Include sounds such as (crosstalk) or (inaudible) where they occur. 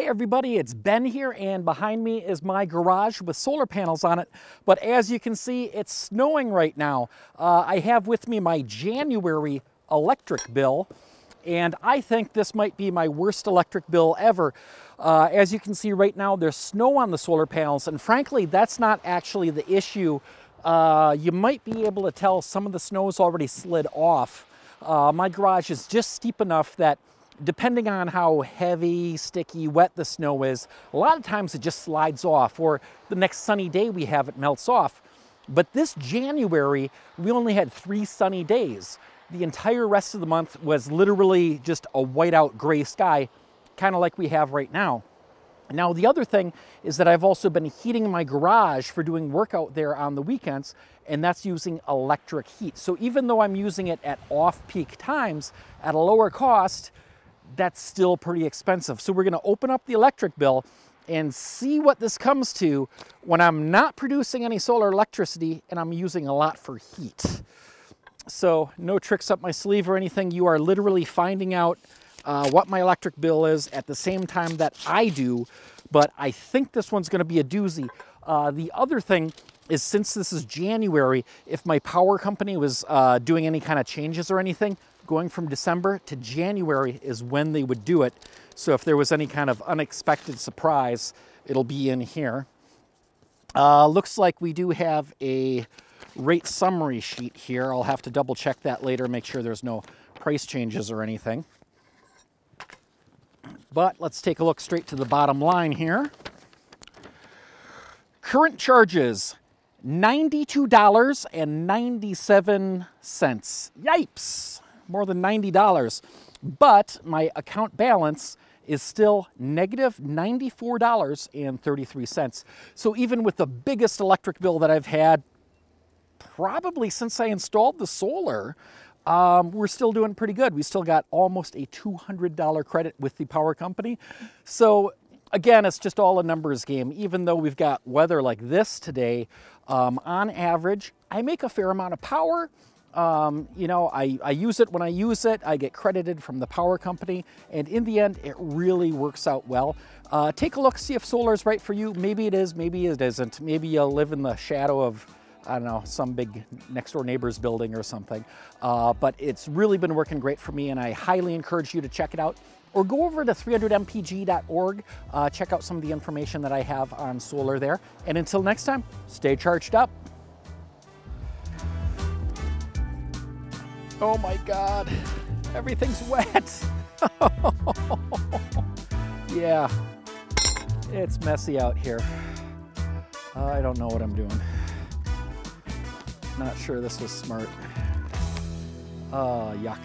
Hey everybody, it's Ben here and behind me is my garage with solar panels on it. But as you can see, it's snowing right now. Uh, I have with me my January electric bill and I think this might be my worst electric bill ever. Uh, as you can see right now, there's snow on the solar panels and frankly, that's not actually the issue. Uh, you might be able to tell some of the snow's already slid off. Uh, my garage is just steep enough that depending on how heavy, sticky, wet the snow is, a lot of times it just slides off or the next sunny day we have it melts off. But this January, we only had three sunny days. The entire rest of the month was literally just a whiteout gray sky, kind of like we have right now. Now, the other thing is that I've also been heating my garage for doing work out there on the weekends, and that's using electric heat. So even though I'm using it at off-peak times at a lower cost, that's still pretty expensive. So we're gonna open up the electric bill and see what this comes to when I'm not producing any solar electricity and I'm using a lot for heat. So no tricks up my sleeve or anything. You are literally finding out uh, what my electric bill is at the same time that I do, but I think this one's gonna be a doozy. Uh, the other thing is since this is January, if my power company was uh, doing any kind of changes or anything, going from December to January is when they would do it. So if there was any kind of unexpected surprise, it'll be in here. Uh, looks like we do have a rate summary sheet here. I'll have to double check that later, make sure there's no price changes or anything. But let's take a look straight to the bottom line here. Current charges, $92.97. Yipes! more than $90. But my account balance is still negative $94.33. So even with the biggest electric bill that I've had, probably since I installed the solar, um, we're still doing pretty good. We still got almost a $200 credit with the power company. So again, it's just all a numbers game. Even though we've got weather like this today, um, on average, I make a fair amount of power um, you know, I, I use it when I use it. I get credited from the power company. And in the end, it really works out well. Uh, take a look, see if solar is right for you. Maybe it is, maybe it isn't. Maybe you'll live in the shadow of, I don't know, some big next door neighbor's building or something. Uh, but it's really been working great for me and I highly encourage you to check it out or go over to 300mpg.org, uh, check out some of the information that I have on solar there. And until next time, stay charged up. Oh my God, everything's wet. (laughs) yeah, it's messy out here. I don't know what I'm doing. Not sure this was smart. Uh, yuck.